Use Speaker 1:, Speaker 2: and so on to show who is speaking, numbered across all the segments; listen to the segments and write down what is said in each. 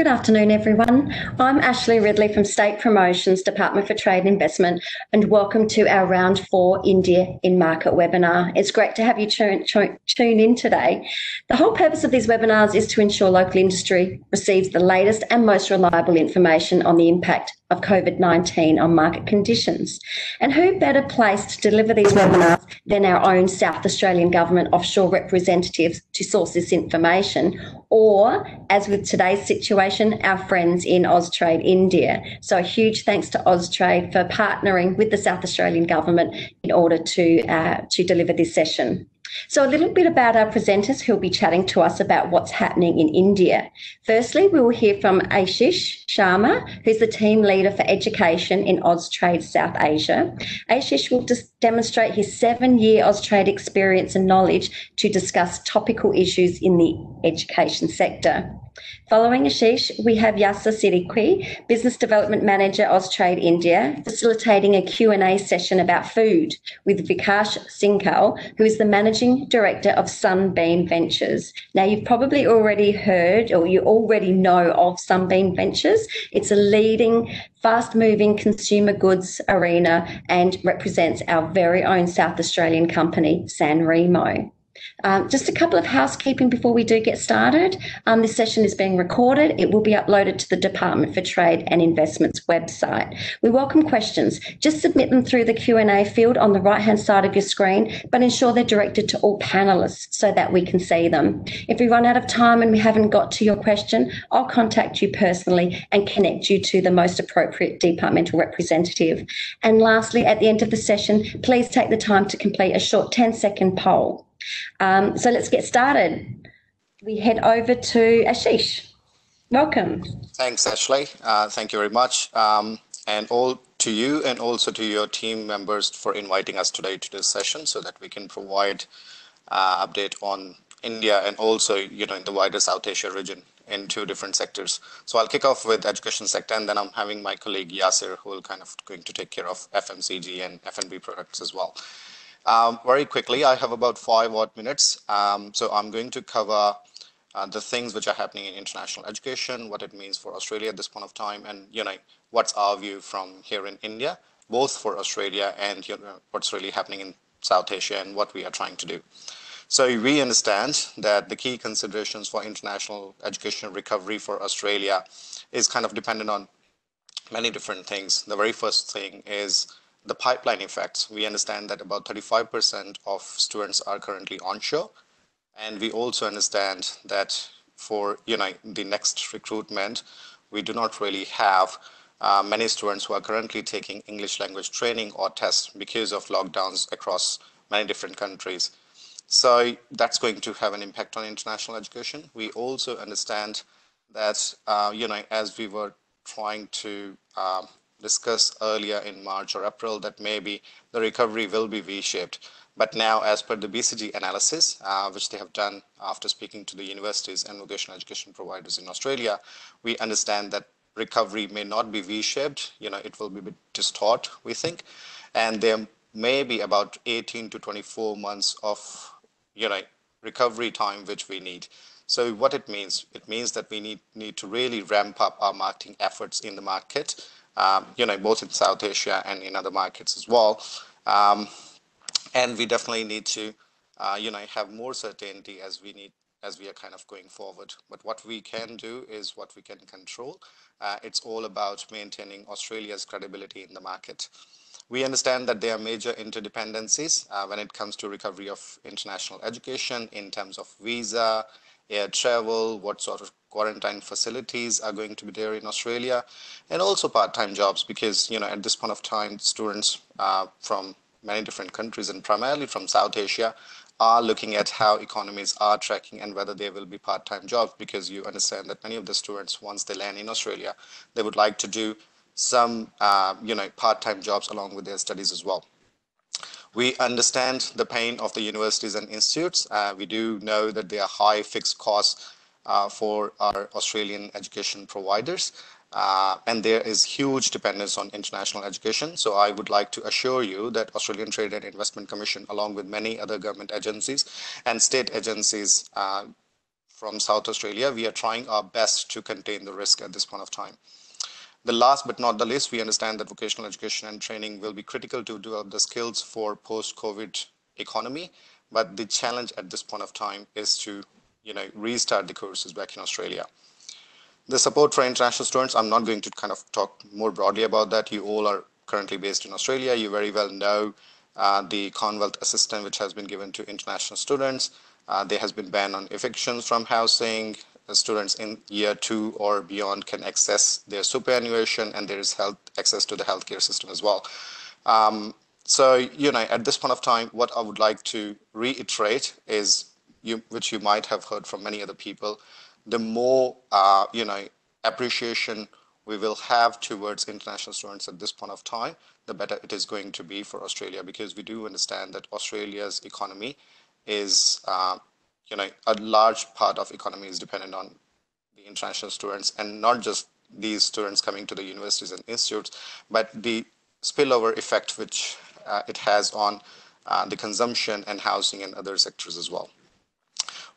Speaker 1: Good afternoon, everyone. I'm Ashley Ridley from State Promotions, Department for Trade and Investment, and welcome to our Round 4 India in Market webinar. It's great to have you tune, tune in today. The whole purpose of these webinars is to ensure local industry receives the latest and most reliable information on the impact of COVID 19 on market conditions. And who better placed to deliver these webinars than our own South Australian Government offshore representatives to source this information? Or, as with today's situation, our friends in Austrade India. So, a huge thanks to Austrade for partnering with the South Australian Government in order to, uh, to deliver this session. So, a little bit about our presenters who'll be chatting to us about what's happening in India. Firstly, we will hear from Ashish Sharma, who's the team leader for education in Austrade South Asia. Ashish will just demonstrate his seven year Austrade experience and knowledge to discuss topical issues in the education sector. Following Ashish, we have Yaser Siddiqui, Business Development Manager, Austrade India, facilitating a Q&A session about food with Vikash Singhal, who is the Managing Director of Sunbeam Ventures. Now, you've probably already heard or you already know of Sunbeam Ventures. It's a leading fast moving consumer goods arena and represents our very own South Australian company, Sanremo. Um, just a couple of housekeeping before we do get started. Um, this session is being recorded. It will be uploaded to the Department for Trade and Investments website. We welcome questions. Just submit them through the Q&A field on the right-hand side of your screen, but ensure they're directed to all panelists so that we can see them. If we run out of time and we haven't got to your question, I'll contact you personally and connect you to the most appropriate departmental representative. And lastly, at the end of the session, please take the time to complete a short 10-second poll. Um, so let's get started. We head over to Ashish. Welcome.
Speaker 2: Thanks, Ashley. Uh, thank you very much. Um, and all to you and also to your team members for inviting us today to this session so that we can provide uh, update on India and also, you know, in the wider South Asia region in two different sectors. So I'll kick off with education sector and then I'm having my colleague Yaser who will kind of going to take care of FMCG and F&B products as well. Um, very quickly, I have about five odd minutes. Um, so I'm going to cover uh, the things which are happening in international education, what it means for Australia at this point of time, and you know what's our view from here in India, both for Australia and you know, what's really happening in South Asia and what we are trying to do. So we understand that the key considerations for international education recovery for Australia is kind of dependent on many different things. The very first thing is the pipeline effects, we understand that about 35% of students are currently onshore. And we also understand that for you know the next recruitment, we do not really have uh, many students who are currently taking English language training or tests because of lockdowns across many different countries. So that's going to have an impact on international education. We also understand that, uh, you know, as we were trying to uh, discussed earlier in March or April that maybe the recovery will be V-shaped. But now, as per the BCG analysis, uh, which they have done after speaking to the universities and vocational education providers in Australia, we understand that recovery may not be V-shaped. You know, it will be a bit distort, we think. And there may be about 18 to 24 months of, you know, recovery time which we need. So what it means, it means that we need, need to really ramp up our marketing efforts in the market you know, both in South Asia and in other markets as well. Um, and we definitely need to, uh, you know, have more certainty as we need as we are kind of going forward. But what we can do is what we can control. Uh, it's all about maintaining Australia's credibility in the market. We understand that there are major interdependencies uh, when it comes to recovery of international education in terms of visa, air travel, what sort of quarantine facilities are going to be there in Australia, and also part-time jobs because you know at this point of time, students uh, from many different countries and primarily from South Asia are looking at how economies are tracking and whether there will be part-time jobs because you understand that many of the students once they land in Australia they would like to do some uh, you know part-time jobs along with their studies as well. We understand the pain of the universities and institutes. Uh, we do know that there are high fixed costs for our Australian education providers. Uh, and there is huge dependence on international education. So I would like to assure you that Australian Trade and Investment Commission, along with many other government agencies and state agencies, uh, from South Australia, we are trying our best to contain the risk at this point of time. The last but not the least, we understand that vocational education and training will be critical to develop the skills for post-COVID economy. But the challenge at this point of time is to, you know, restart the courses back in Australia. The support for international students, I'm not going to kind of talk more broadly about that. You all are currently based in Australia. You very well know uh, the Commonwealth assistance which has been given to international students. Uh, there has been ban on evictions from housing. The students in year two or beyond can access their superannuation, and there is health access to the healthcare system as well. Um, so, you know, at this point of time, what I would like to reiterate is, you, which you might have heard from many other people, the more, uh, you know, appreciation we will have towards international students at this point of time, the better it is going to be for Australia, because we do understand that Australia's economy is, uh, you know, a large part of economy is dependent on the international students and not just these students coming to the universities and institutes, but the spillover effect which uh, it has on uh, the consumption and housing and other sectors as well.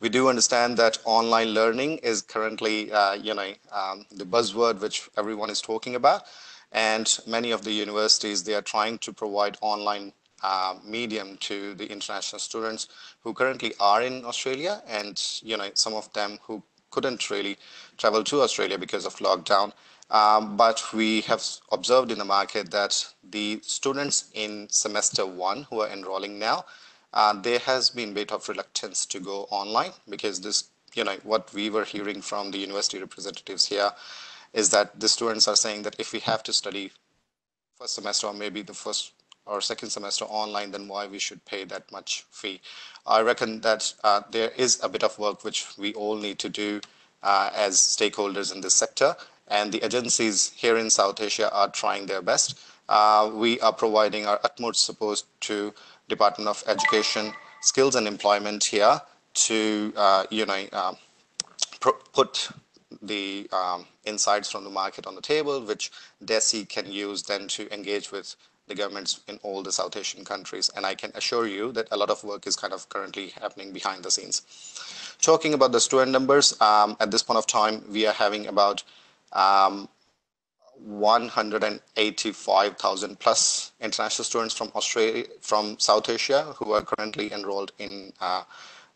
Speaker 2: We do understand that online learning is currently, uh, you know, um, the buzzword which everyone is talking about, and many of the universities they are trying to provide online uh, medium to the international students who currently are in Australia and you know some of them who couldn't really travel to Australia because of lockdown. Um, but we have observed in the market that the students in semester one who are enrolling now, uh, there has been a bit of reluctance to go online because this, you know, what we were hearing from the university representatives here is that the students are saying that if we have to study first semester or maybe the first or second semester online, then why we should pay that much fee. I reckon that uh, there is a bit of work which we all need to do uh, as stakeholders in this sector, and the agencies here in South Asia are trying their best. Uh, we are providing our utmost support to Department of Education, Skills and Employment here to, uh, you know, uh, put the um, insights from the market on the table, which DESE can use then to engage with the governments in all the South Asian countries. And I can assure you that a lot of work is kind of currently happening behind the scenes. Talking about the student numbers, um, at this point of time, we are having about um, 185,000 plus international students from Australia, from South Asia who are currently enrolled in uh,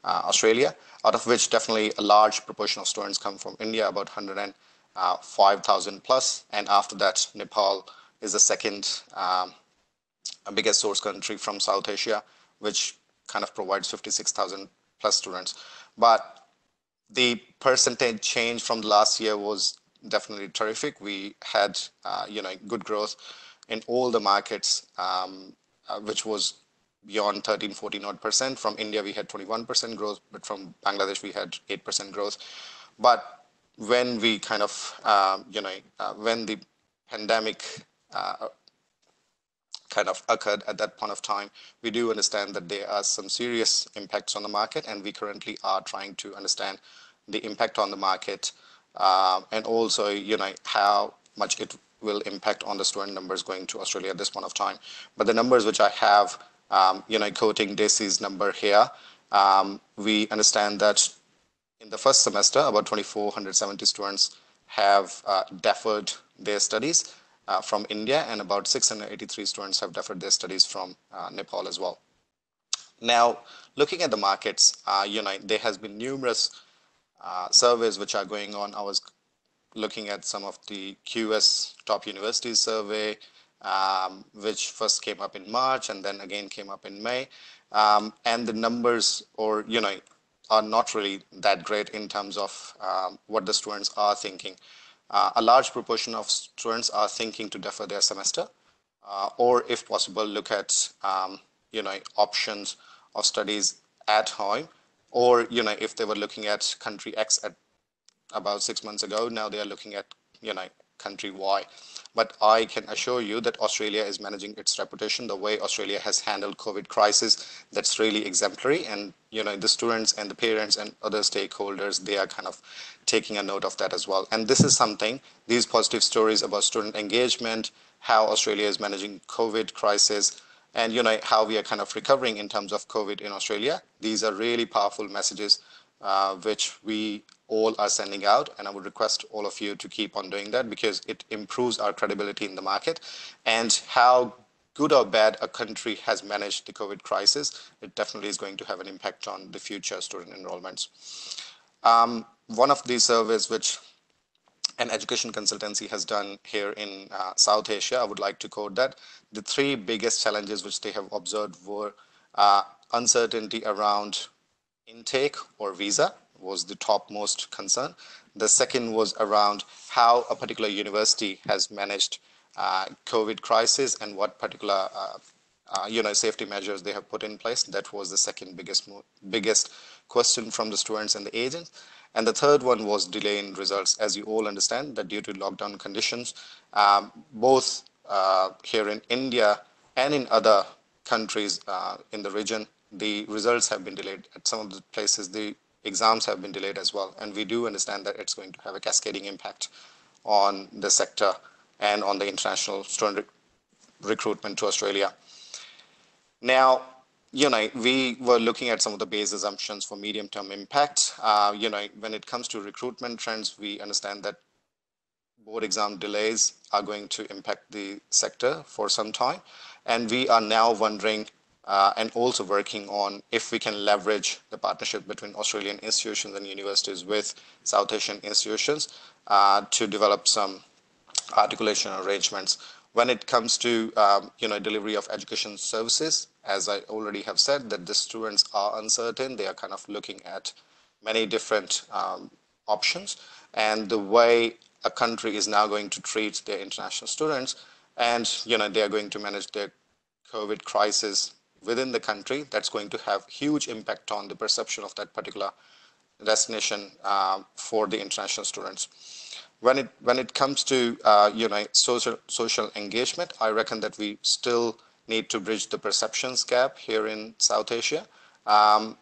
Speaker 2: uh, Australia, out of which definitely a large proportion of students come from India, about 105,000 plus. And after that, Nepal is the second um, biggest source country from South Asia, which kind of provides 56,000 plus students. But the percentage change from the last year was definitely terrific. We had, uh, you know, good growth in all the markets, um, uh, which was beyond 13, 14 odd percent. From India, we had 21% growth, but from Bangladesh, we had 8% growth. But when we kind of, uh, you know, uh, when the pandemic uh, kind of occurred at that point of time, we do understand that there are some serious impacts on the market, and we currently are trying to understand the impact on the market uh, and also, you know, how much it will impact on the student numbers going to Australia at this point of time. But the numbers which I have, um, you know, quoting DESE's number here, um, we understand that in the first semester, about 2,470 students have uh, deferred their studies uh, from India, and about 683 students have deferred their studies from uh, Nepal as well. Now, looking at the markets, uh, you know, there has been numerous uh, surveys which are going on. I was looking at some of the QS top universities survey, um, which first came up in March and then again came up in May. Um, and the numbers, or you know, are not really that great in terms of um, what the students are thinking. Uh, a large proportion of students are thinking to defer their semester, uh, or if possible, look at um, you know options of studies at home, or you know if they were looking at country X at about six months ago, now they are looking at you know country Y. But I can assure you that Australia is managing its reputation the way Australia has handled COVID crisis. That's really exemplary. And, you know, the students and the parents and other stakeholders, they are kind of taking a note of that as well. And this is something, these positive stories about student engagement, how Australia is managing COVID crisis, and, you know, how we are kind of recovering in terms of COVID in Australia. These are really powerful messages uh, which we all are sending out. And I would request all of you to keep on doing that because it improves our credibility in the market and how good or bad a country has managed the COVID crisis, it definitely is going to have an impact on the future student enrollments. Um, one of these surveys which an education consultancy has done here in uh, South Asia, I would like to quote that. The three biggest challenges which they have observed were uh, uncertainty around intake or visa was the topmost concern. The second was around how a particular university has managed uh, COVID crisis and what particular uh, uh, you know safety measures they have put in place. That was the second biggest biggest question from the students and the agents. And the third one was delay in results. As you all understand, that due to lockdown conditions, um, both uh, here in India and in other countries uh, in the region, the results have been delayed. At some of the places, the exams have been delayed as well. And we do understand that it's going to have a cascading impact on the sector and on the international student recruitment to Australia. Now, you know, we were looking at some of the base assumptions for medium-term impact. Uh, you know, when it comes to recruitment trends, we understand that board exam delays are going to impact the sector for some time. And we are now wondering uh, and also working on if we can leverage the partnership between Australian institutions and universities with South Asian institutions uh, to develop some articulation arrangements. When it comes to um, you know delivery of education services, as I already have said, that the students are uncertain. They are kind of looking at many different um, options, and the way a country is now going to treat their international students, and you know they are going to manage their COVID crisis within the country. That's going to have huge impact on the perception of that particular destination uh, for the international students when it when it comes to uh, you know social social engagement, I reckon that we still need to bridge the perceptions gap here in South Asia. Um,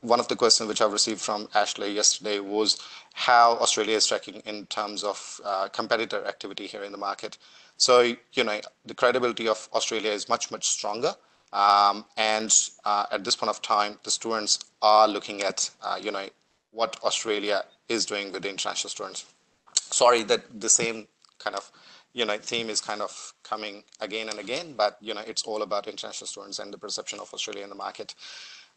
Speaker 2: one of the questions which I received from Ashley yesterday was how Australia is tracking in terms of uh, competitor activity here in the market. So, you know, the credibility of Australia is much, much stronger. Um, and uh, at this point of time, the students are looking at, uh, you know, what Australia is doing with the international students sorry that the same kind of you know theme is kind of coming again and again but you know it's all about international students and the perception of australia in the market.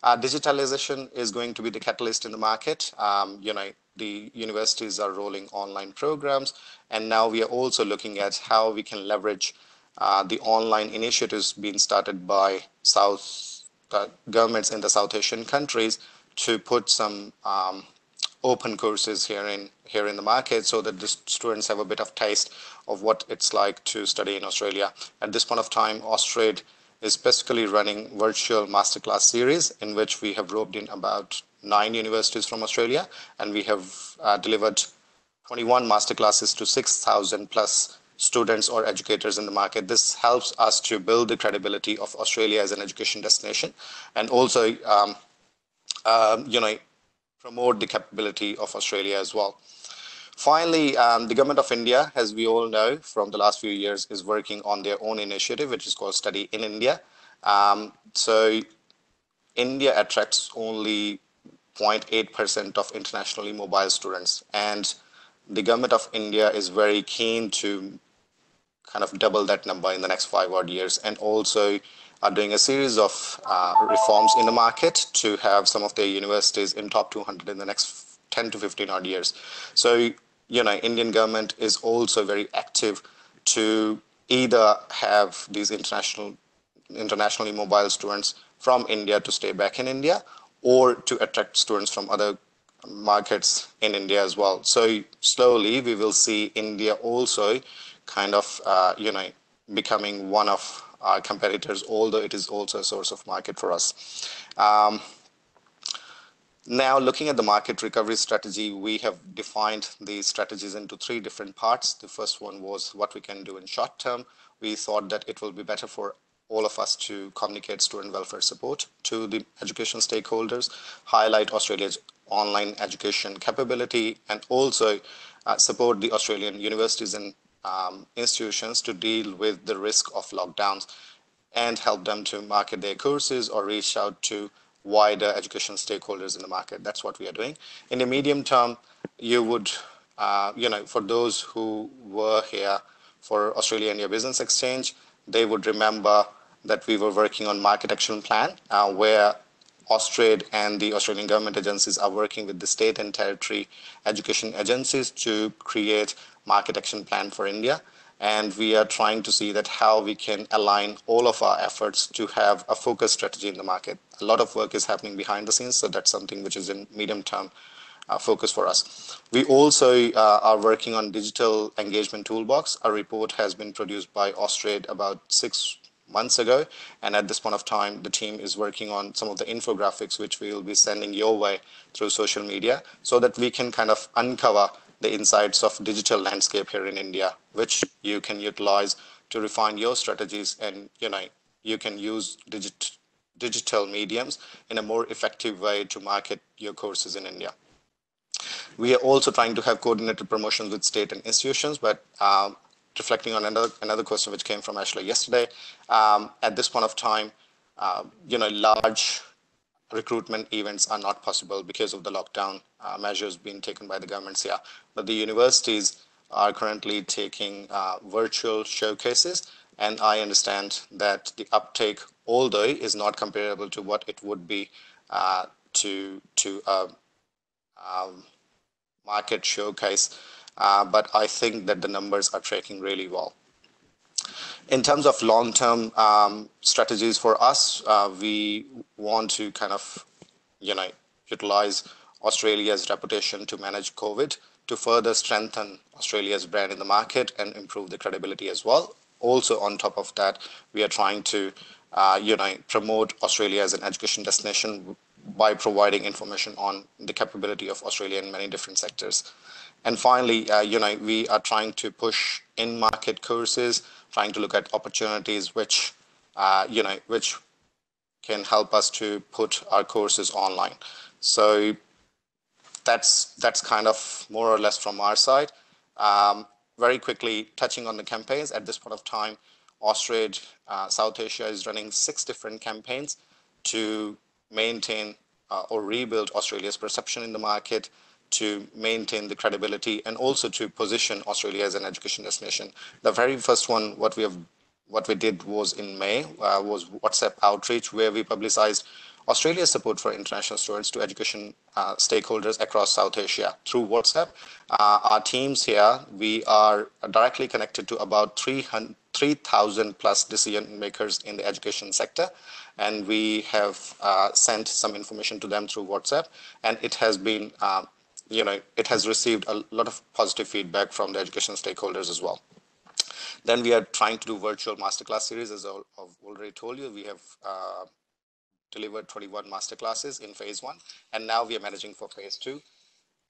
Speaker 2: Uh, digitalization is going to be the catalyst in the market. Um, you know the universities are rolling online programs and now we are also looking at how we can leverage uh, the online initiatives being started by south uh, governments in the south asian countries to put some um, open courses here in here in the market so that the students have a bit of taste of what it's like to study in Australia. At this point of time, Austrade is specifically running virtual masterclass series in which we have roped in about nine universities from Australia and we have uh, delivered 21 masterclasses to 6,000 plus students or educators in the market. This helps us to build the credibility of Australia as an education destination and also um, um, you know, promote the capability of Australia as well. Finally, um, the government of India, as we all know from the last few years, is working on their own initiative, which is called Study in India. Um, so India attracts only 0.8% of internationally mobile students. And the government of India is very keen to kind of double that number in the next five odd years and also are doing a series of uh, reforms in the market to have some of their universities in top 200 in the next 10 to 15 odd years. So, you know, Indian government is also very active to either have these international, internationally mobile students from India to stay back in India or to attract students from other markets in India as well. So slowly we will see India also kind of, uh, you know, becoming one of our competitors, although it is also a source of market for us. Um, now, looking at the market recovery strategy, we have defined these strategies into three different parts. The first one was what we can do in short term. We thought that it will be better for all of us to communicate student welfare support to the education stakeholders, highlight Australia's online education capability, and also uh, support the Australian universities and um, institutions to deal with the risk of lockdowns and help them to market their courses or reach out to wider education stakeholders in the market. That's what we are doing. In the medium term, you would, uh, you know, for those who were here for Australia India Business Exchange, they would remember that we were working on market action plan, uh, where Austrade and the Australian government agencies are working with the state and territory education agencies to create market action plan for India. And we are trying to see that how we can align all of our efforts to have a focused strategy in the market. A lot of work is happening behind the scenes, so that's something which is in medium term uh, focus for us. We also uh, are working on digital engagement toolbox. A report has been produced by Austrade about six months ago. And at this point of time, the team is working on some of the infographics, which we will be sending your way through social media so that we can kind of uncover the insights of digital landscape here in India, which you can utilize to refine your strategies and, you know, you can use digit, digital mediums in a more effective way to market your courses in India. We are also trying to have coordinated promotions with state and institutions, but um, reflecting on another, another question which came from Ashley yesterday, um, at this point of time, uh, you know, large recruitment events are not possible because of the lockdown uh, measures being taken by the governments here. But the universities are currently taking uh, virtual showcases, and I understand that the uptake, although is not comparable to what it would be uh, to to a um, market showcase, uh, but I think that the numbers are tracking really well. In terms of long-term um, strategies for us, uh, we want to kind of, you know, utilize Australia's reputation to manage COVID to further strengthen Australia's brand in the market and improve the credibility as well. Also, on top of that, we are trying to, uh, you know, promote Australia as an education destination by providing information on the capability of Australia in many different sectors. And finally, uh, you know, we are trying to push in-market courses, trying to look at opportunities which, uh, you know, which can help us to put our courses online. So that's that's kind of more or less from our side. Um, very quickly, touching on the campaigns at this point of time, Austrade uh, South Asia is running six different campaigns to maintain uh, or rebuild Australia's perception in the market, to maintain the credibility and also to position Australia as an education destination. The very first one, what we have, what we did was in May, uh, was WhatsApp outreach, where we publicized Australia's support for international students to education uh, stakeholders across South Asia through WhatsApp. Uh, our teams here, we are directly connected to about 3,000 plus decision makers in the education sector. And we have uh, sent some information to them through WhatsApp. And it has been uh, you know, it has received a lot of positive feedback from the education stakeholders as well. Then we are trying to do virtual masterclass series, as I've already told you. We have uh, delivered 21 masterclasses in phase one, and now we are managing for phase two.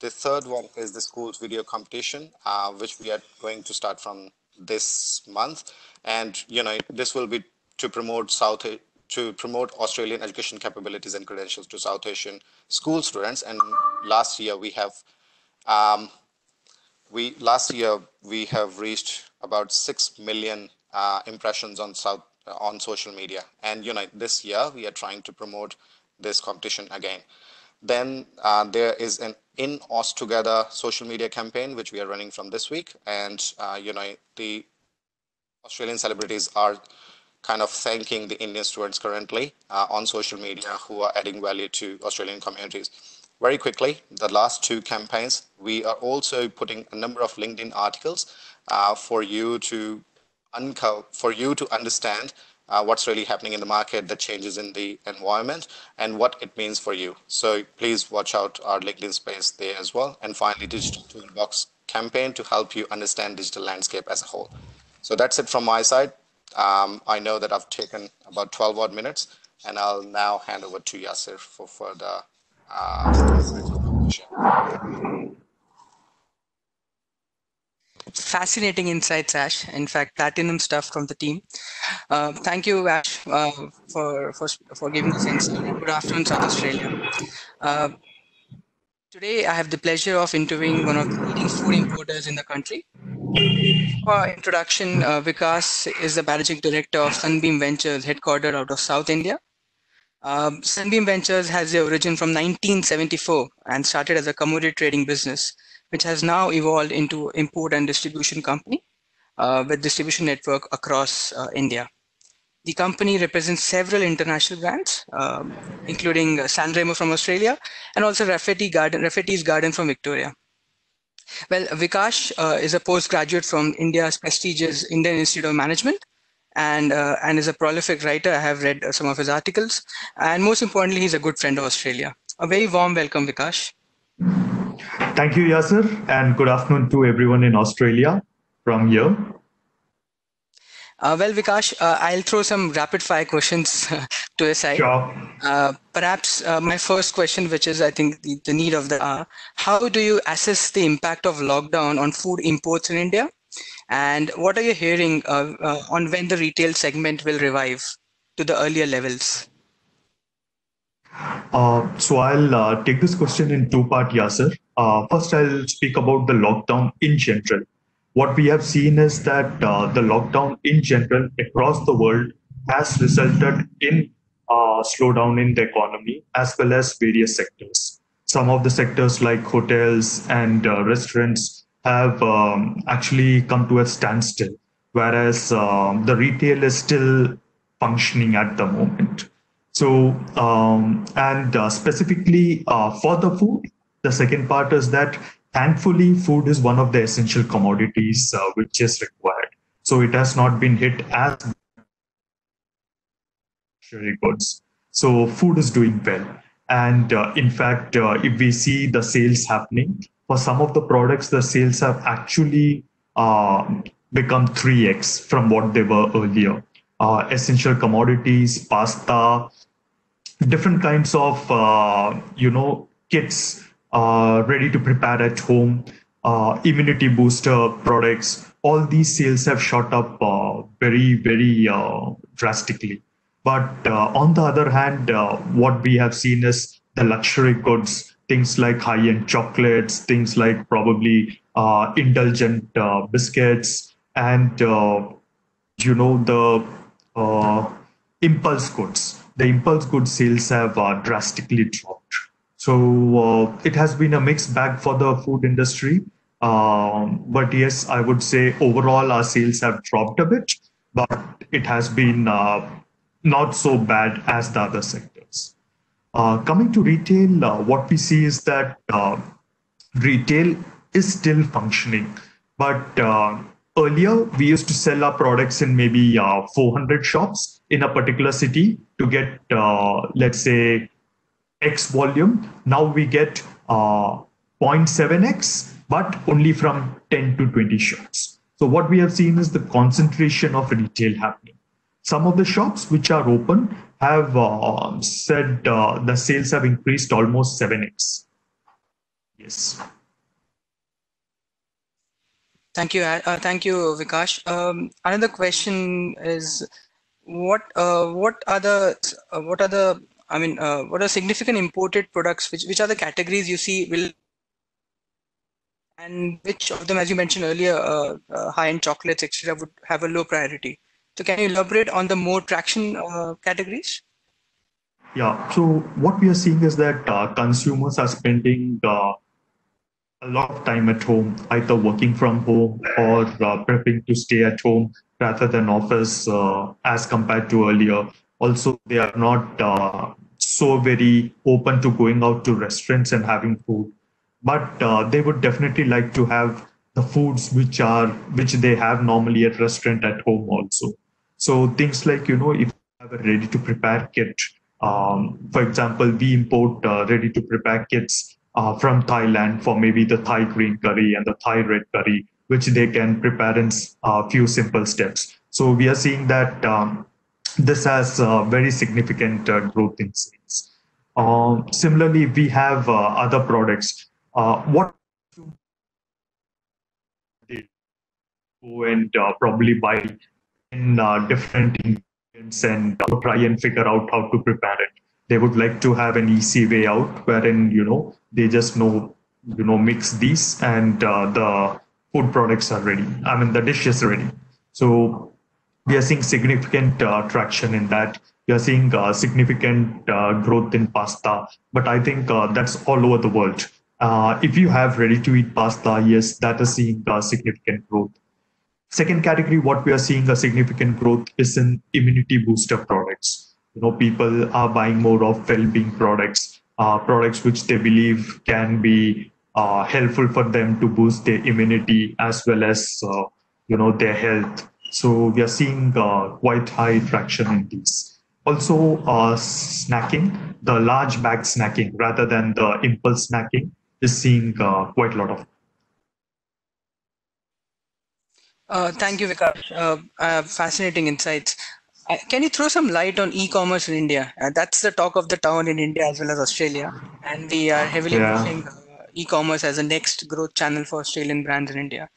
Speaker 2: The third one is the school's video competition, uh, which we are going to start from this month. And, you know, this will be to promote South to promote Australian education capabilities and credentials to South Asian school students. And last year we have, um, we last year we have reached about six million uh, impressions on South on social media. And you know, this year we are trying to promote this competition again. Then uh, there is an in Aust Together social media campaign which we are running from this week, and uh, you know the Australian celebrities are kind of thanking the Indian students currently uh, on social media who are adding value to Australian communities. Very quickly, the last two campaigns, we are also putting a number of LinkedIn articles uh, for you to for you to understand uh, what's really happening in the market, the changes in the environment, and what it means for you. So please watch out our LinkedIn space there as well. And finally, Digital Toolbox campaign to help you understand digital landscape as a whole. So that's it from my side. Um, I know that I've taken about 12 odd minutes, and I'll now hand over to Yaser for further uh,
Speaker 3: Fascinating insights, Ash. In fact, platinum stuff from the team. Uh, thank you, Ash, uh, for, for for giving this insight. Good afternoon, South Australia. Uh, today, I have the pleasure of interviewing one of the leading food importers in the country, for introduction, uh, Vikash is the managing director of Sunbeam Ventures, headquartered out of South India. Um, Sunbeam Ventures has their origin from 1974 and started as a commodity trading business, which has now evolved into import and distribution company uh, with distribution network across uh, India. The company represents several international brands, um, including Sanremo from Australia and also Rafferty Garden, Rafferty's Garden from Victoria. Well, Vikash uh, is a postgraduate from India's prestigious Indian Institute of Management and uh, and is a prolific writer. I have read uh, some of his articles, and most importantly, he's a good friend of Australia. A very warm welcome, Vikash.
Speaker 4: Thank you, Yaser, and good afternoon to everyone in Australia from here.
Speaker 3: Uh, well, Vikash, uh, I'll throw some rapid fire questions to the side.
Speaker 4: Sure.
Speaker 3: Uh, perhaps uh, my first question, which is I think the, the need of the hour, how do you assess the impact of lockdown on food imports in India? And what are you hearing uh, uh, on when the retail segment will revive to the earlier levels?
Speaker 4: so I'll take this question in two part, Yaser. First, I'll speak about the lockdown in general what we have seen is that uh, the lockdown in general across the world has resulted in a slowdown in the economy as well as various sectors. Some of the sectors like hotels and uh, restaurants have um, actually come to a standstill, whereas um, the retail is still functioning at the moment. So, um, and uh, specifically uh, for the food, the second part is that thankfully, food is one of the essential commodities uh, which is required. So it has not been hit as luxury goods. So food is doing well. And uh, in fact, uh, if we see the sales happening, for some of the products, the sales have actually uh, become 3x from what they were earlier. Uh, essential commodities, pasta, different kinds of, uh, you know, kits uh, ready to prepare at home, uh, immunity booster products, all these sales have shot up uh, very, very uh, drastically. But uh, on the other hand, uh, what we have seen is the luxury goods, things like high end chocolates, things like probably indulgent biscuits, and you know, the impulse goods. The impulse goods sales have drastically dropped. So uh, it has been a mixed bag for the food industry. Um, but yes, I would say overall our sales have dropped a bit, but it has been uh, not so bad as the other sectors. Uh, coming to retail, uh, what we see is that uh, retail is still functioning, but uh, earlier we used to sell our products in maybe 400 shops in a particular city to get, let's say, X volume. Now we get uh, 0.7X, but only from 10 to 20 shops. So what we have seen is the concentration of retail happening. Some of the shops which are open have uh, said uh, the sales have increased almost 7x. Yes.
Speaker 3: Thank you. Uh, thank you, Vikash. Um, another question is, what uh, what are the what are the I mean, uh, what are significant imported products? Which which are the categories you see will, and which of them, as you mentioned earlier, uh, uh, high-end chocolates, etc., would have a low priority. So, can you elaborate on the more traction uh, categories?
Speaker 4: Yeah. So, what we are seeing is that uh, consumers are spending uh, a lot of time at home, either working from home or prepping to stay at home rather than office, as compared to earlier also they are not uh, so very open to going out to restaurants and having food. But uh, they would definitely like to have the foods which are which they have normally at restaurant at home also. So things like you know if you have a ready to prepare kit um, for example we import uh, ready to prepare kits uh, from thailand for maybe the thai green curry and the thai red curry which they can prepare in a uh, few simple steps. So we are seeing that um, this has uh, very significant uh, growth in sales. Um, similarly, we have uh, other products. Uh, what they go and uh, probably buy in uh, different ingredients and try and figure out how to prepare it. They would like to have an easy way out, wherein you know they just know you know mix these and the food products are ready. I mean the dish is ready. So we are seeing significant uh, traction in that. We are seeing uh, significant uh, growth in pasta, but I think uh, that's all over the world. Uh, if you have ready-to-eat pasta, yes, that is seeing significant growth. Second category, what we are seeing a significant growth is in immunity booster products. You know, people are buying more of well-being products, uh, products which they believe can be uh, helpful for them to boost their immunity as well as uh, you know their health. So we are seeing uh, quite high traction in these. Also, uh, snacking, the large bag snacking rather than the impulse snacking is seeing uh, quite a lot of.
Speaker 3: Uh, thank you, Vikash. Uh, uh, fascinating insights. Uh, can you throw some light on e-commerce in India? Uh, that's the talk of the town in India as well as Australia, and we are heavily
Speaker 4: Yeah.
Speaker 3: pushing uh, e-commerce as a next growth channel for Australian brands in India.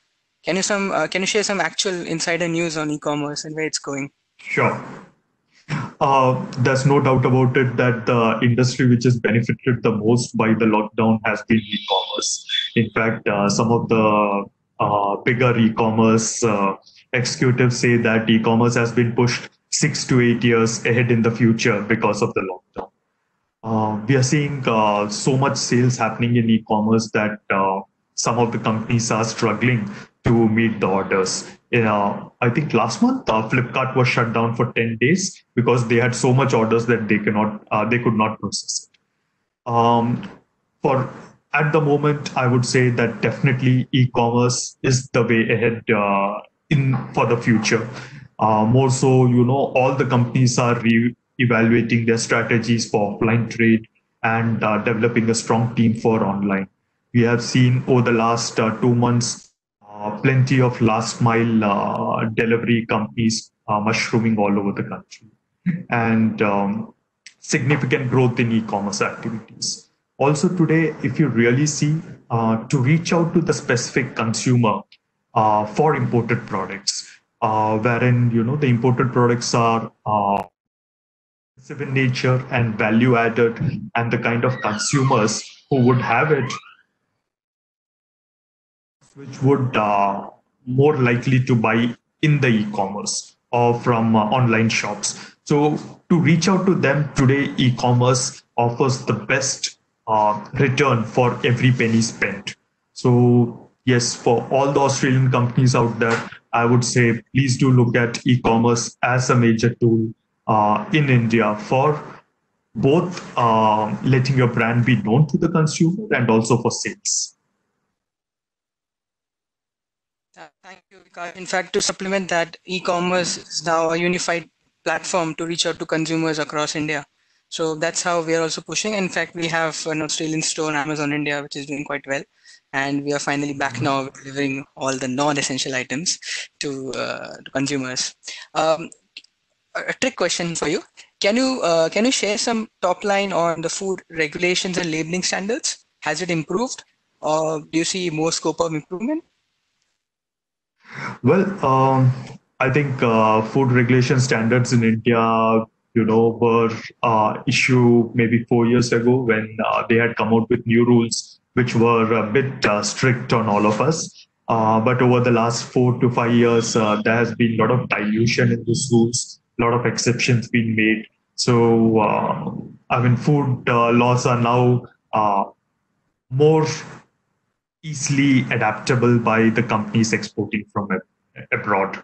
Speaker 3: Can you some uh, can you share some actual insider news on e-commerce and where it's going?
Speaker 4: Sure. Uh, there's no doubt about it that the industry which has benefited the most by the lockdown has been e-commerce. In fact, uh, some of the uh, bigger e-commerce uh, executives say that e-commerce has been pushed six to eight years ahead in the future because of the lockdown. Uh, we are seeing uh, so much sales happening in e-commerce that uh, some of the companies are struggling to meet the orders. You know, I think last month uh, Flipkart was shut down for 10 days because they had so much orders that they cannot uh, they could not process it. Um, for at the moment, I would say that definitely e-commerce is the way ahead uh, in for the future. Uh, more so, you know, all the companies are re-evaluating their strategies for offline trade and uh, developing a strong team for online. We have seen over the last uh, two months uh, plenty of last mile uh, delivery companies uh, mushrooming all over the country and um, significant growth in e-commerce activities. Also today, if you really see uh, to reach out to the specific consumer uh, for imported products, uh, wherein you know the imported products are uh, in nature and value added, and the kind of consumers who would have it which would uh, more likely to buy in the e-commerce or from uh, online shops. So to reach out to them today, e-commerce offers the best uh, return for every penny spent. So yes, for all the Australian companies out there, I would say please do look at e-commerce as a major tool uh, in India for both uh, letting your brand be known to the consumer and also for sales.
Speaker 3: Uh, Thank you. In fact, to supplement that, e-commerce is now a unified platform to reach out to consumers across India. So that's how we are also pushing. In fact, we have an Australian store on Amazon India, which is doing quite well. And we are finally back now delivering all the non-essential items to, uh, to consumers. Um, a a trick question for you. Can you uh, can you share some top line on the food regulations and labeling standards? Has it improved, or do you see more scope of improvement?
Speaker 4: Well, um, I think uh, food regulation standards in India, you know, were uh, issued maybe four years ago when uh, they had come out with new rules, which were a bit uh, strict on all of us. Uh, but over the last four to five years, uh, there has been a lot of dilution in these rules, a lot of exceptions being made. So, uh, I mean, food laws are now more easily adaptable by the companies exporting from ab- abroad.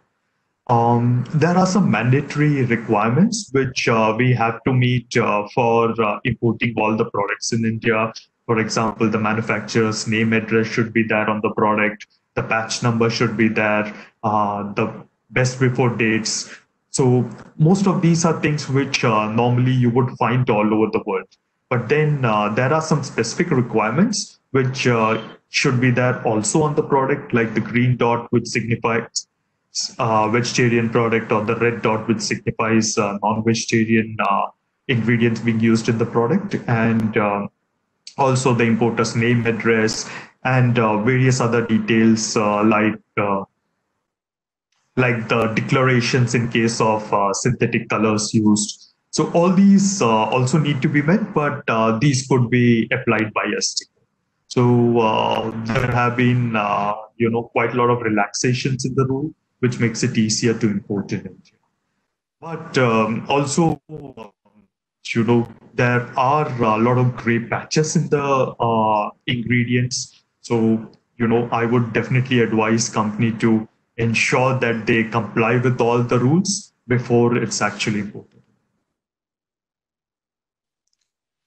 Speaker 4: Um, there are some mandatory requirements which uh, we have to meet uh, for uh, importing all the products in India. For example, the manufacturer's name address should be there on the product, the batch number should be there, uh, the best before dates. So, most of these are things which uh, normally you would find all over the world. But then uh, there are some specific requirements which should be there also on the product, like the green dot, which signifies uh, vegetarian product, or the red dot, which signifies uh, non-vegetarian uh, ingredients being used in the product, and uh, also the importer's name, address, and uh, various other details uh, like uh, like the declarations in case of synthetic colors used. So all these also need to be met, but these could be applied by sticker. So uh, there have been, uh, you know, quite a lot of relaxations in the rule, which makes it easier to import in India. But um, also, you know, there are a lot of gray patches in the uh, ingredients. So, you know, I would definitely advise company to ensure that they comply with all the rules before it's actually imported.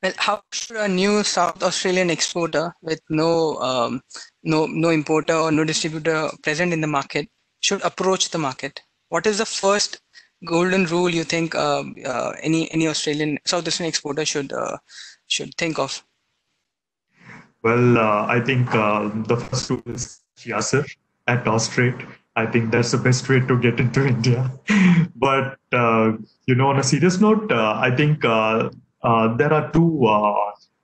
Speaker 3: Well, how should a new South Australian exporter with no um, no no importer or no distributor present in the market should approach the market? What is the first golden rule you think uh, uh, any any Australian South Australian exporter should uh, should think of?
Speaker 4: Well, uh, I think uh, the first rule is Yaser at Austrade. I think that's the best way to get into India. but uh, you know, on a serious note, I think there are two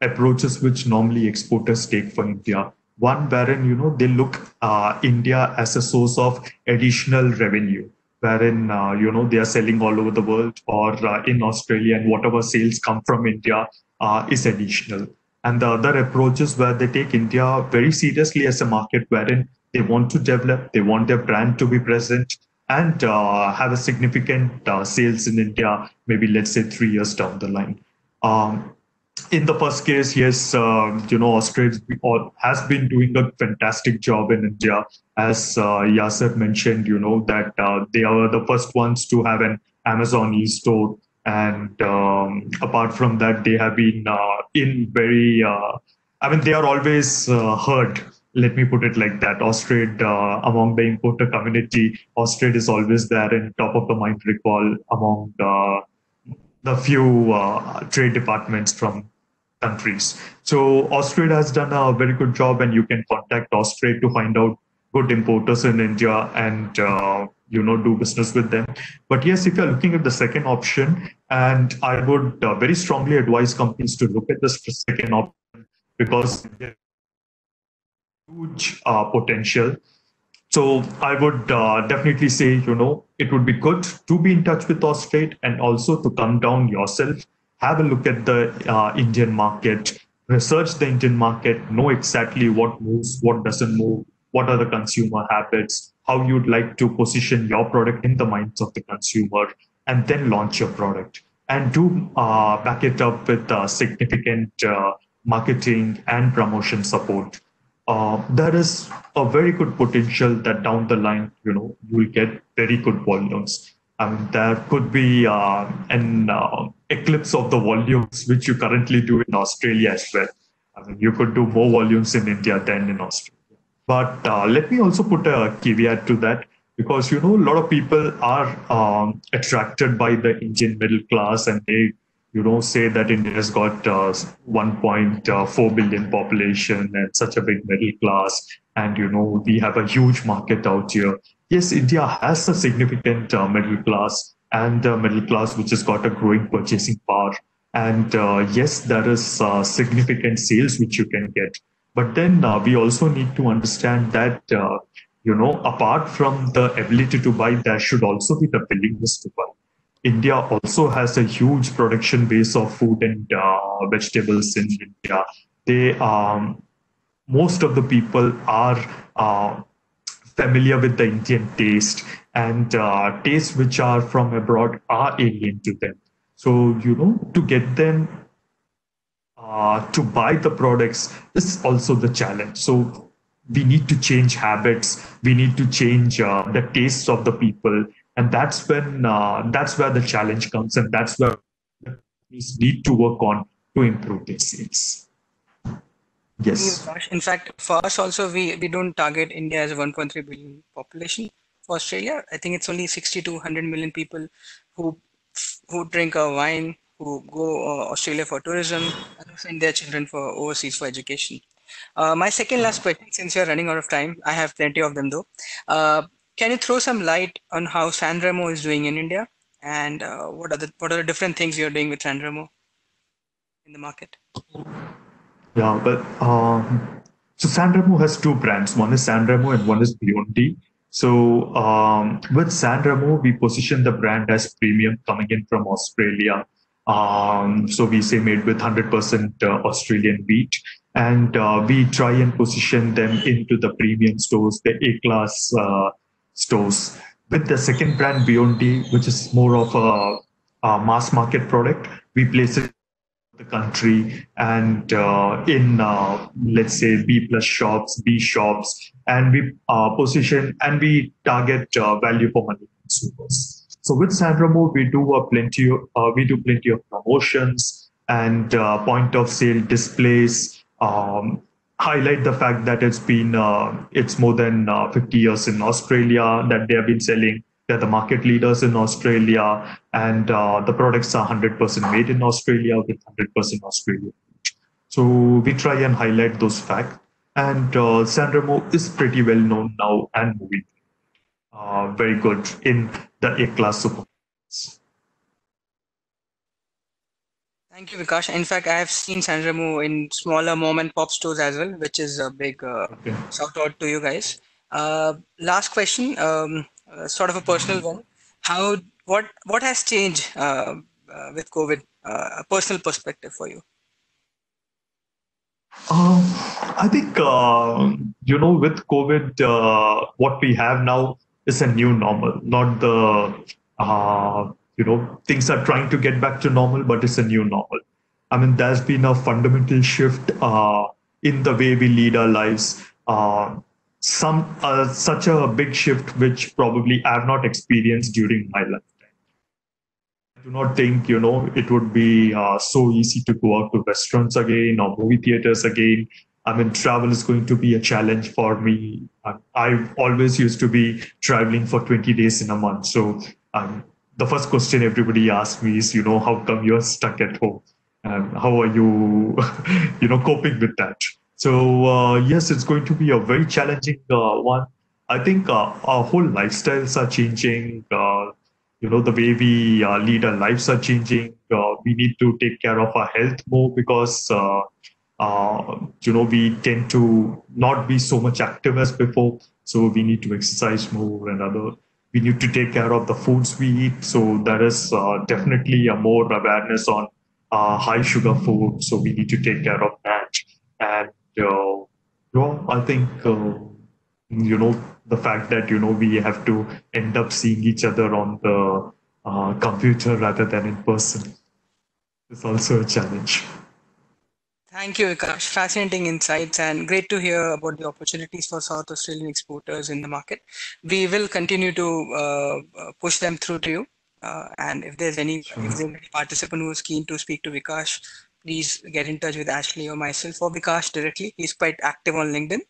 Speaker 4: approaches which normally exporters take for India one wherein you know they look uh, India as a source of additional revenue wherein uh, you know they are selling all over the world or uh, in Australia, and whatever sales come from India uh, is additional. And the other approach is where they take India very seriously as a market wherein they want to develop, they want their brand to be present, and uh, have a significant uh, sales in India, maybe let's say three years down the line. Um, in the first case, yes, uh, you know, Australia has been doing a fantastic job in India. As uh, Yaser mentioned, you know, that uh, they are the first ones to have an Amazon e-store. And um, apart from that, they have been uh, in very, uh, I mean, they are always uh, heard. Let me put it like that. Austrade, among the importer community, Austrade is always there in top of the mind recall among the few trade departments from countries. So Austrade has done a very good job, and you can contact Austrade to find out good importers in India and uh, you know do business with them. But yes, if you're looking at the second option, and I would uh, very strongly advise companies to look at this second option because huge uh, potential. So I would uh, definitely say, you know, it would be good to be in touch with Austrade and also to come down yourself have a look at the uh, Indian market, research the Indian market, know exactly what moves, what doesn't move, what are the consumer habits, how you'd like to position your product in the minds of the consumer, and then launch your product. And do uh, back it up with uh, significant uh, marketing and promotion support. Uh, there is a very good potential that down the line, you know, you will get very good volumes. I mean, there could be uh, an uh, eclipse of the volumes which you currently do in Australia as well. I mean, you could do more volumes in India than in Australia. But uh, let me also put a caveat to that because you know a lot of people are um, attracted by the Indian middle class and they you don't say that India has got uh, 1.4 billion population and such a big middle class and you know we have a huge market out here yes, India has a significant uh, middle class and a middle class which has got a growing purchasing power. And uh, yes, there is uh, significant sales which you can get. But then uh, we also need to understand that, uh, you know, apart from the ability to buy, there should also be the willingness to buy. India also has a huge production base of food and uh, vegetables in India. They, um, most of the people are familiar with the Indian taste, and uh, tastes which are from abroad are alien to them. So, you know, to get them uh, to buy the products is also the challenge. So, we need to change habits. We need to change uh, the tastes of the people, and that's when uh, that's where the challenge comes, and that's where we need to work on to improve their sales. Yes.
Speaker 3: In fact, for us also, we, we don't target India as a 1.3 billion population. For Australia, I think it's only 60 to 100 million people who who drink a wine, who go uh, Australia for tourism, and send their children for overseas for education. Uh, my second last question, since you're running out of time, I have plenty of them though. Can you throw some light on how San Remo is doing in India, and uh, what are the what are the different things you're doing with San Remo in the market?
Speaker 4: Yeah, but um, so San Remo has two brands. One is San Remo and one is Biondi. So um, with San Remo, we position the brand as premium coming in from Australia. Um, so we say made with 100% uh, Australian wheat. And uh, we try and position them into the premium stores, the A-class uh, stores. with the second brand Biondi, which is more of a, a mass market product, we place it the country and uh, in uh, let's say B plus shops, B shops, and we uh, position and we target uh, value for money consumers. So with San Remo, we do a plenty uh, we do plenty of promotions and uh, point of sale displays. Um, highlight the fact that it's been it's more than 50 years in Australia that they have been selling they're the market leaders in Australia, and uh, the products are 100% made in Australia with 100% Australian. So we try and highlight those facts. And uh, San is pretty well known now and moving uh, very good in the A-class supermarkets.
Speaker 3: Thank you, Vikash. In fact, I have seen San Remo in smaller mom and pop stores as well, which is a big uh, okay. shout out to you guys. Uh, last question. Um, uh, sort of a personal one. How what what has changed uh, uh, with COVID? a personal perspective for you.
Speaker 4: Um, I think you know with COVID, what we have now is a new normal, not the you know things are trying to get back to normal, but it's a new normal. I mean, there's been a fundamental shift uh, in the way we lead our lives. Uh, some uh, such a big shift which probably I have not experienced during my lifetime. I do not think you know it would be uh, so easy to go out to restaurants again or movie theaters again. I mean, travel is going to be a challenge for me. I've always used to be traveling for 20 days in a month. So um, the first question everybody asks me is, you know, how come you're stuck at home? And how are you, you know, coping with that? So uh, yes, it's going to be a very challenging uh, one. I think uh, our whole lifestyles are changing. Uh, you know, the way we uh, lead our lives are changing. Uh, we need to take care of our health more because you know we tend to not be so much active as before. So we need to exercise more and other. We need to take care of the foods we eat. So there is definitely a more awareness on high sugar food. So we need to take care of that and uh, well, I think uh, you know the fact that you know we have to end up seeing each other on the uh, computer rather than in person is also a challenge.
Speaker 3: Thank you, Vikash. Fascinating insights and great to hear about the opportunities for South Australian exporters in the market. We will continue to uh, uh push them through to you. Uh, and if there's any, sure. if there's any participant who is keen to speak to Vikash, please get in touch with Ashley or myself or Vikash directly. He's quite active on LinkedIn.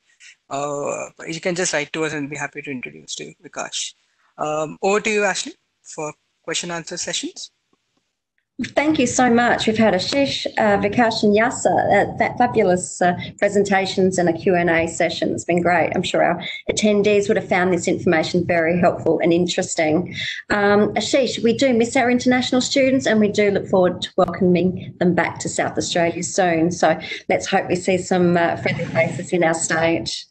Speaker 3: Uh, you can just write to us and be happy to introduce to you, Vikash. Um, over to you, Ashley, for question answer sessions.
Speaker 1: Thank you so much. We've had Ashish, uh, Vikash and Yaser, uh, fabulous uh, presentations and a Q&A session. It's been great. I'm sure our attendees would have found this information very helpful and interesting. Um, Ashish, we do miss our international students and we do look forward to welcoming them back to South Australia soon. So let's hope we see some uh, friendly faces in our state.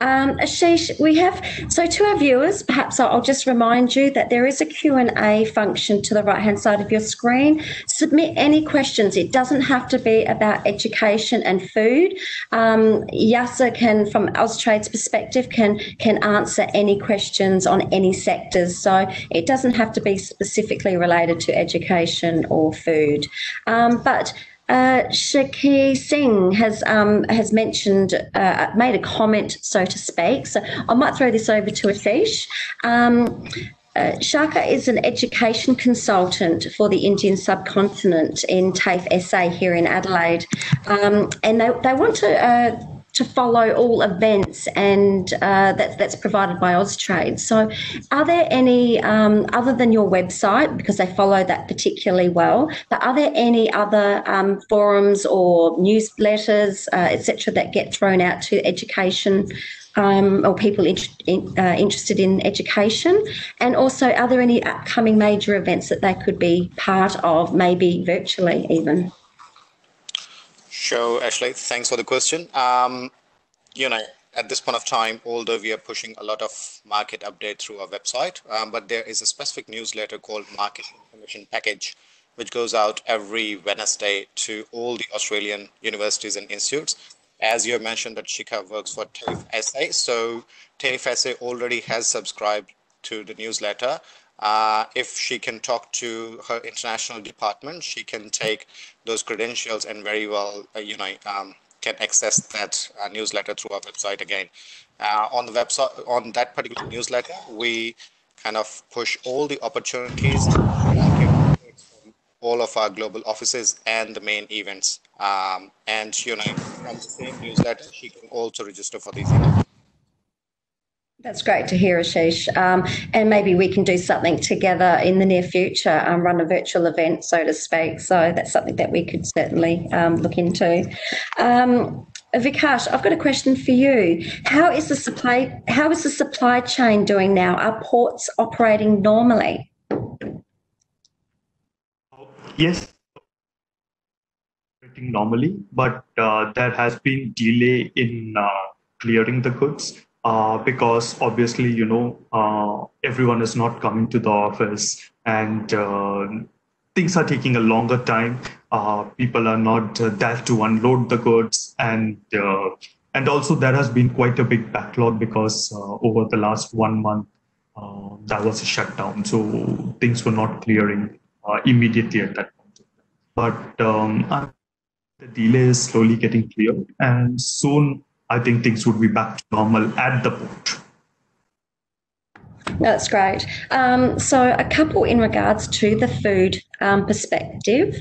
Speaker 1: Um, Ashish, we have, so to our viewers, perhaps I'll, just remind you that there is a Q&A function to the right-hand side of your screen. Submit any questions. It doesn't have to be about education and food. Um, Yaser can, from Austrade's perspective, can, can answer any questions on any sectors. So it doesn't have to be specifically related to education or food. Um, but uh, Singh has um, has mentioned, uh, made a comment, so to speak. So I might throw this over to Ashish. Um, uh, Shaka is an education consultant for the Indian subcontinent in TAFE SA here in Adelaide. Um, and they, they want to uh, to follow all events, and uh, that's that's provided by Austrade. So, are there any um, other than your website because they follow that particularly well? But are there any other um, forums or newsletters, uh, etc., that get thrown out to education? Um, or people in, uh, interested in education? And also, are there any upcoming major events that they could be part of, maybe virtually even?
Speaker 2: Sure, Ashley. Thanks for the question. Um, you know, at this point of time, although we are pushing a lot of market update through our website, um, but there is a specific newsletter called Market Information Package, which goes out every Wednesday to all the Australian universities and institutes. As you have mentioned that Shika works for TAFE SA, so TAFE SA already has subscribed to the newsletter. Uh, if she can talk to her international department, she can take those credentials and very well, uh, you know, um, can access that uh, newsletter through our website again. Uh, on the website, on that particular newsletter, we kind of push all the opportunities all of our global offices and the main events. Um, and you know, from the same newsletter, she can also register for these events.
Speaker 1: That's great to hear, Ashish. Um, and maybe we can do something together in the near future, um, run a virtual event, so to speak. So that's something that we could certainly um, look into. Um, Vikash, I've got a question for you. How is the supply? How is the supply chain doing now? Are ports operating normally?
Speaker 4: Yes, normally, but uh, there has been delay in uh, clearing the goods uh, because obviously, you know, uh, everyone is not coming to the office and uh, things are taking a longer time. Uh, people are not there to unload the goods and and also there has been quite a big backlog because over the last one month uh, that was a shutdown, so things were not clearing uh, immediately at that point. But um, the delay is slowly getting cleared, and soon I think things would be back to normal at the port.
Speaker 1: That's great. Um, so, a couple in regards to the food um, perspective.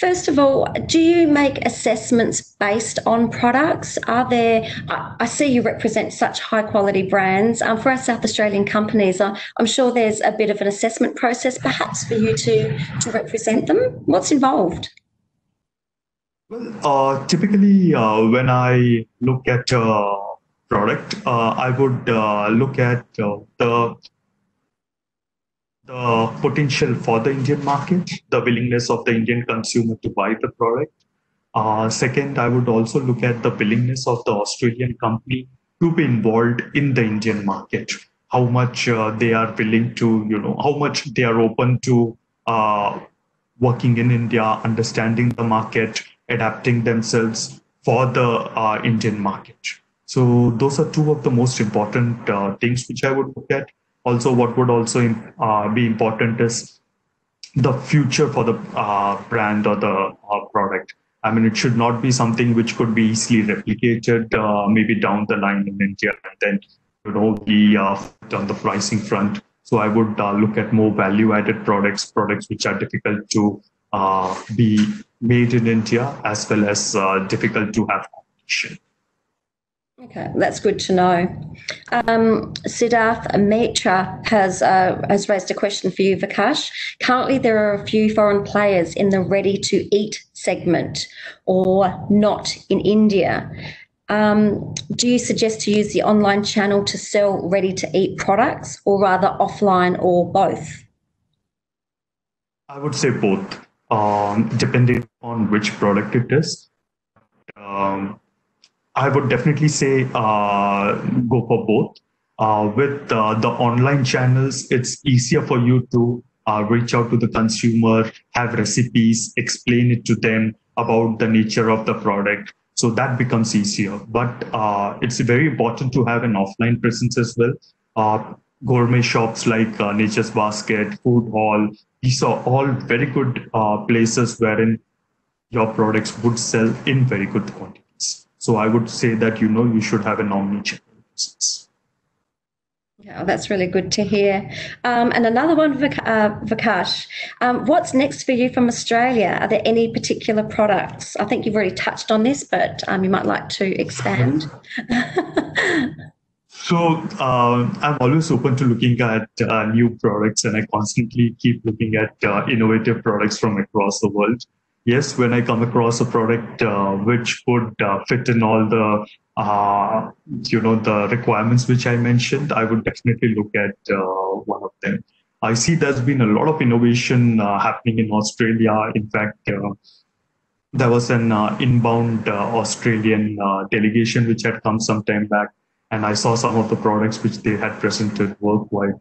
Speaker 1: First of all, do you make assessments based on products? Are there, I see you represent such high quality brands. Um, for our South Australian companies, uh, I'm sure there's a bit of an assessment process perhaps for you to, to represent them. What's involved?
Speaker 4: Well, uh, typically, uh, when I look at a product, uh, I would uh, look at uh, the the potential for the Indian market, the willingness of the Indian consumer to buy the product. Uh, second, I would also look at the willingness of the Australian company to be involved in the Indian market. How much uh, they are willing to, you know, how much they are open to uh, working in India, understanding the market, adapting themselves for the uh, Indian market. So those are two of the most important uh, things which I would look at. Also what would also uh, be important is the future for the uh, brand or the uh, product. I mean it should not be something which could be easily replicated uh, maybe down the line in india and then you know uh, on the pricing front. So i would look at more value added products products which are difficult to be made in india as well as difficult to have competition
Speaker 1: Okay, that's good to know. Um, Siddharth Mitra has uh, has raised a question for you, Vikash. Currently, there are a few foreign players in the ready-to-eat segment, or not in India. Um, do you suggest to use the online channel to sell ready-to-eat products, or rather offline, or both?
Speaker 4: I would say both, um, depending on which product it is. Um, I would definitely say uh, go for both. Uh, with uh, the online channels, it's easier for you to uh, reach out to the consumer, have recipes, explain it to them about the nature of the product. So that becomes easier. But uh, it's very important to have an offline presence as well. Uh, gourmet shops like Nature's Basket, Food Hall, these are all very good places wherein your products would sell in very good quantities. So I would say that, you know, you should have an omni-channel business.
Speaker 1: Yeah, that's really good to hear. Um, and another one, Vik- uh, Vikash, um, what's next for you from Australia? Are there any particular products? I think you've already touched on this, but um, you might like to expand.
Speaker 4: so uh, I'm always open to looking at uh, new products, and I constantly keep looking at uh, innovative products from across the world yes, when I come across a product uh, which would uh, fit in all the uh, you know the requirements which I mentioned, I would definitely look at uh, one of them. I see there's been a lot of innovation uh, happening in Australia. In fact, uh, there was an inbound Australian delegation which had come some time back, and I saw some of the products which they had presented were quite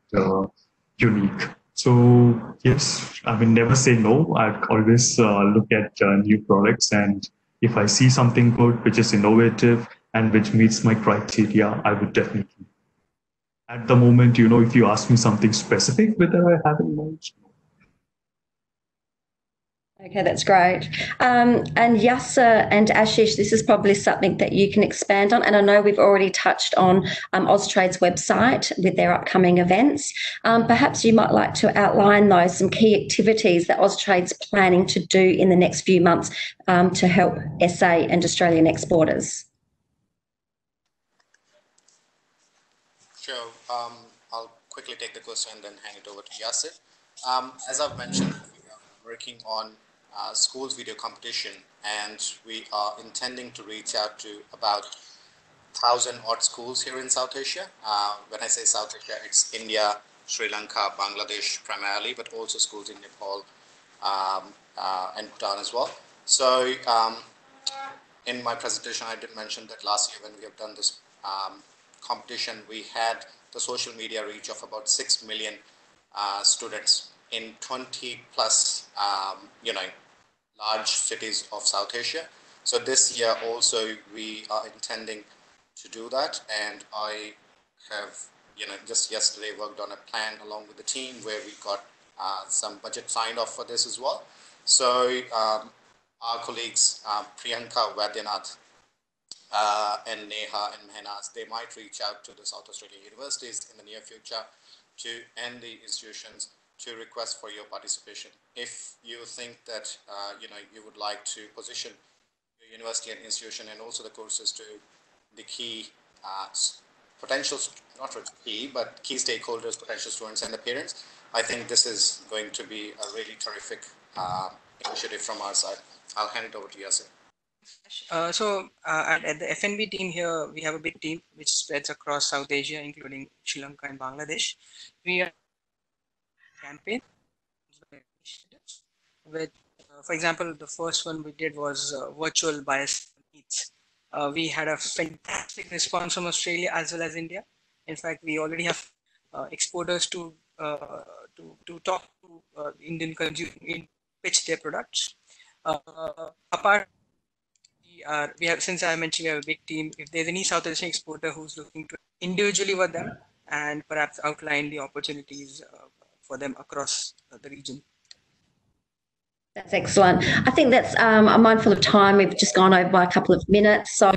Speaker 4: unique. So yes, I mean, never say no. I always uh, look at uh, new products, and if I see something good, which is innovative and which meets my criteria, I would definitely at the moment, you know, if you ask me something specific whether I have in mind.
Speaker 1: Okay, that's great. Um, and Yaser and Ashish, this is probably something that you can expand on. And I know we've already touched on um, Austrade's website with their upcoming events. Um, perhaps you might like to outline those some key activities that Austrade's planning to do in the next few months um, to help SA and Australian exporters.
Speaker 2: Sure. Um, I'll quickly take the question and then hand it over to Yaser. Um, as I've mentioned, we are working on uh, schools video competition and we are intending to reach out to about 1000 odd schools here in South Asia. Uh, when I say South Asia, it's India, Sri Lanka, Bangladesh primarily, but also schools in Nepal um, uh, and Bhutan as well. So um, in my presentation, I did mention that last year when we have done this um, competition, we had the social media reach of about 6 million uh, students in 20 plus, um, you know, large cities of South Asia. So this year also we are intending to do that. And I have, you know, just yesterday worked on a plan along with the team where we got uh, some budget signed off for this as well. So um, our colleagues, uh, Priyanka Vaidyanath uh, and Neha and Mehnaz, they might reach out to the South Australian universities in the near future to end the institutions to request for your participation. If you think that uh, you know you would like to position your university and institution and also the courses to the key uh, potential, not key, but key stakeholders, potential students and the parents, I think this is going to be a really terrific uh, initiative from our side. I'll hand it over to Yaser.
Speaker 3: Uh, so uh, at the FNB team here, we have a big team which spreads across South Asia, including Sri Lanka and Bangladesh. We are campaign. Initiatives with uh, for example the first one we did was uh, virtual bias meets uh, we had a fantastic response from australia as well as india. In fact we already have uh, exporters to uh, to to talk to uh, indian consumers pitch their products. Apart we are we have since i mentioned we have a big team if there's any south asian exporter who's looking to individually with them and perhaps outline the opportunities for them across the region.
Speaker 1: That's excellent. I think that's, um, I'm mindful of time. We've just gone over by a couple of minutes. So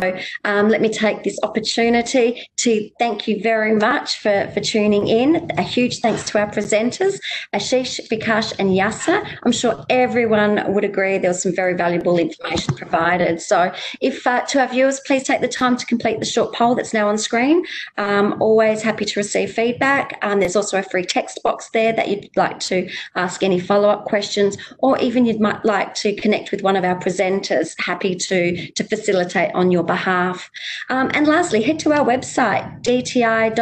Speaker 1: um, let me take this opportunity to thank you very much for, for tuning in. A huge thanks to our presenters, Ashish, Vikash, and Yaser. I'm sure everyone would agree there was some very valuable information provided. So if uh, to our viewers, please take the time to complete the short poll that's now on screen. Um, always happy to receive feedback. Um, there's also a free text box there that you'd like to ask any follow-up questions or even you might like to connect with one of our presenters, happy to, to facilitate on your behalf. Um, and lastly, head to our website, dti.sa.gov.au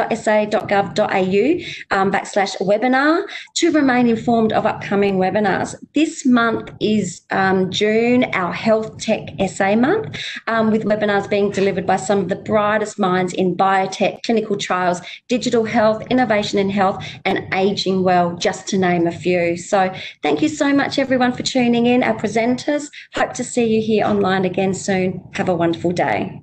Speaker 1: um, backslash webinar to remain informed of upcoming webinars. This month is um, June, our Health Tech SA month, um, with webinars being delivered by some of the brightest minds in biotech, clinical trials, digital health, innovation in health, and aging well, just to name a few. So thank you so much, everyone, for tuning in, our presenters. Hope to see you here online again soon. Have a wonderful day.